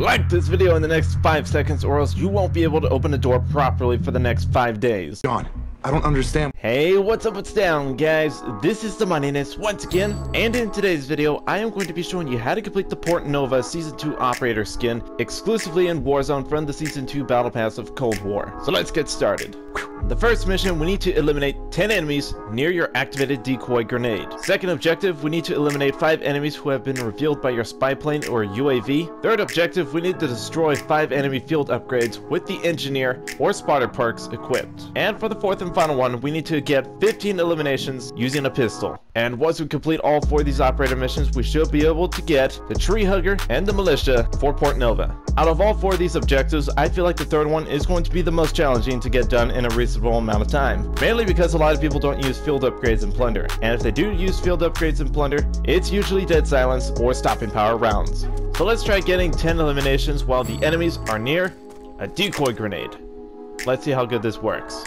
Like this video in the next 5 seconds or else you won't be able to open the door properly for the next 5 days. John, I don't understand. Hey, what's up, what's down, guys? This is the Moneynis once again, and in today's video, I am going to be showing you how to complete the Portnova Season 2 Operator skin exclusively in Warzone from the Season 2 Battle Pass of Cold War. So let's get started. The first mission, we need to eliminate 10 enemies near your activated decoy grenade. Second objective, we need to eliminate 5 enemies who have been revealed by your spy plane or UAV. Third objective, we need to destroy 5 enemy field upgrades with the engineer or spotter perks equipped. And for the fourth and final one, we need to get 15 eliminations using a pistol. And once we complete all four of these operator missions, we should be able to get the tree hugger and the militia for Portnova. Out of all four of these objectives, I feel like the third one is going to be the most challenging to get done in a reasonable amount of time. Mainly because a lot of people don't use field upgrades in Plunder. And if they do use field upgrades in Plunder, it's usually dead silence or stopping power rounds. So let's try getting 10 eliminations while the enemies are near a decoy grenade. Let's see how good this works.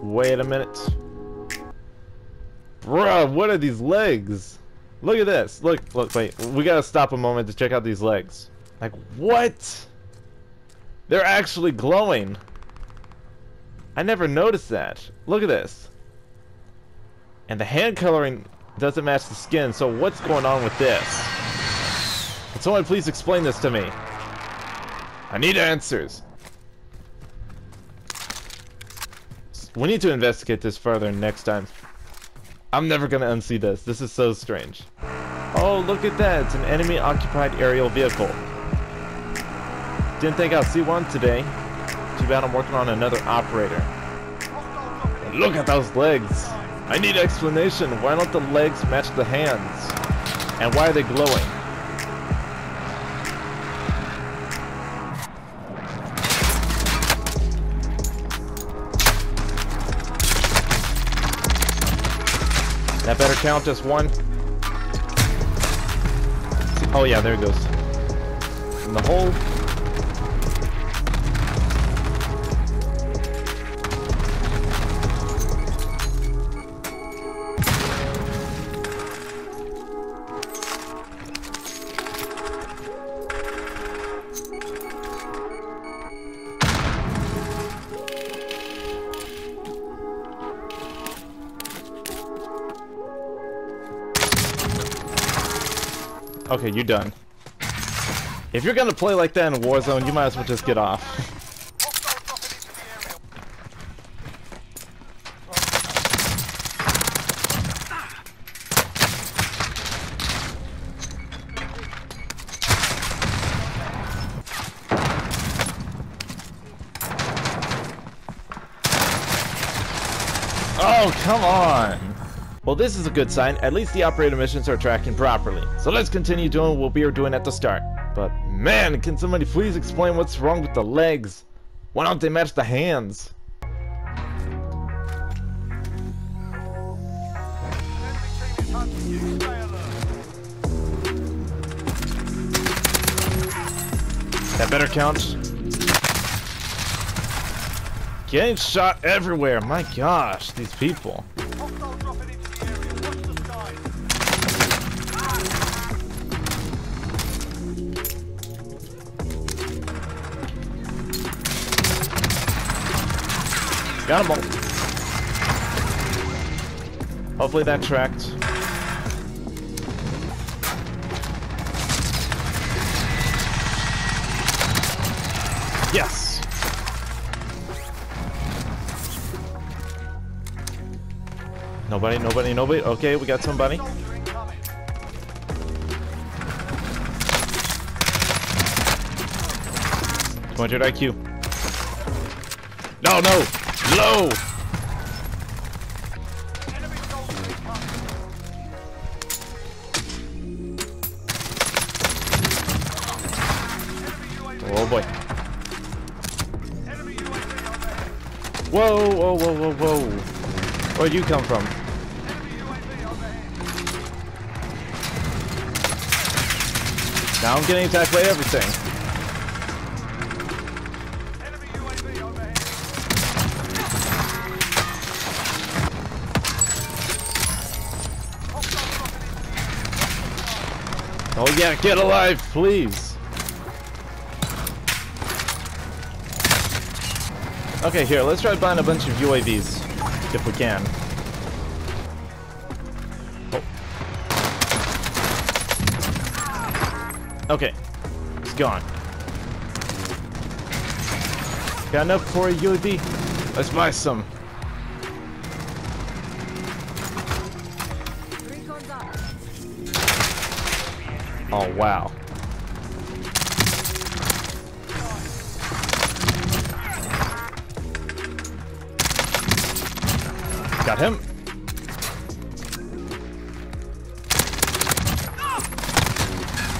Wait a minute. Bruh, what are these legs? Look at this. Look, look, wait. We gotta stop a moment to check out these legs. Like, what? They're actually glowing. I never noticed that. Look at this. And the hand coloring doesn't match the skin, so what's going on with this? Can someone please explain this to me? I need answers. We need to investigate this further next time. I'm never gonna unsee this. This is so strange. Oh, look at that. It's an enemy-occupied aerial vehicle. Didn't think I'd see one today. Too bad I'm working on another operator. Look at those legs. I need explanation. Why don't the legs match the hands? And why are they glowing? That better count as one. Oh yeah, there it goes. In the hole. Okay, you're done. If you're gonna play like that in Warzone, you might as well just get off. Oh, come on! Well, this is a good sign. At least the operator missions are tracking properly. So let's continue doing what we were doing at the start. But man, can somebody please explain what's wrong with the legs? Why don't they match the hands? That better count. Getting shot everywhere. My gosh, these people. Got them all. Hopefully that tracked. Yes! Nobody, nobody, nobody. Okay, we got somebody. Two hundred IQ. No, no, low. Oh boy. Whoa, whoa, whoa, whoa, whoa. Where'd you come from? Now I'm getting attacked by everything. Oh yeah, get alive, please. Okay, here, let's try buying a bunch of UAVs, if we can. Oh. Okay, it's gone. Got enough for a UAV? Let's buy some. Oh, wow. Got him.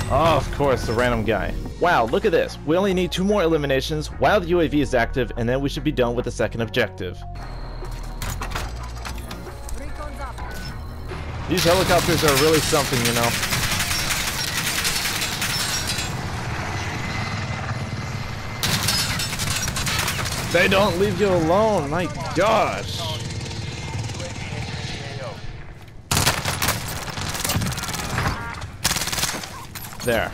Oh, of course, the random guy. Wow, look at this. We only need two more eliminations while the UAV is active, and then we should be done with the second objective. These helicopters are really something, you know. They don't leave you alone, my gosh. There.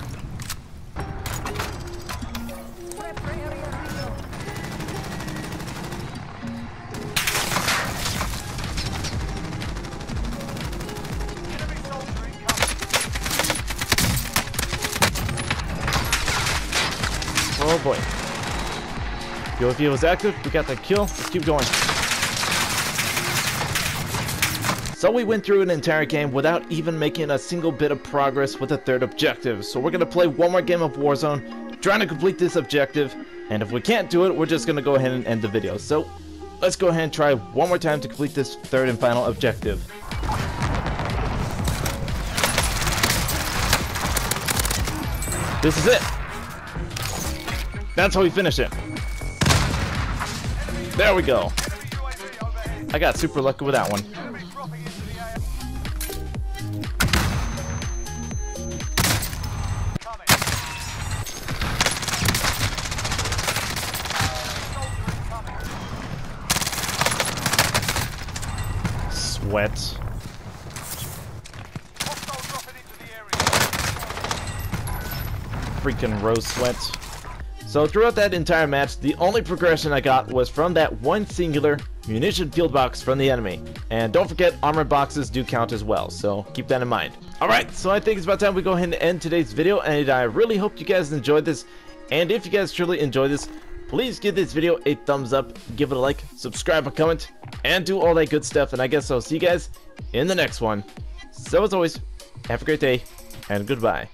Oh boy. UAV was active, we got that kill, let's keep going. So we went through an entire game without even making a single bit of progress with the third objective. So we're going to play one more game of Warzone, trying to complete this objective. And if we can't do it, we're just going to go ahead and end the video. So let's go ahead and try one more time to complete this third and final objective. This is it. That's how we finish it. There we go. I got super lucky with that one. Sweat. Freaking rose sweat. So throughout that entire match, the only progression I got was from that one singular munition field box from the enemy. And don't forget, armor boxes do count as well, so keep that in mind. Alright, so I think it's about time we go ahead and end today's video, and I really hope you guys enjoyed this. And if you guys truly enjoyed this, please give this video a thumbs up, give it a like, subscribe, a comment, and do all that good stuff. And I guess I'll see you guys in the next one. So as always, have a great day, and goodbye.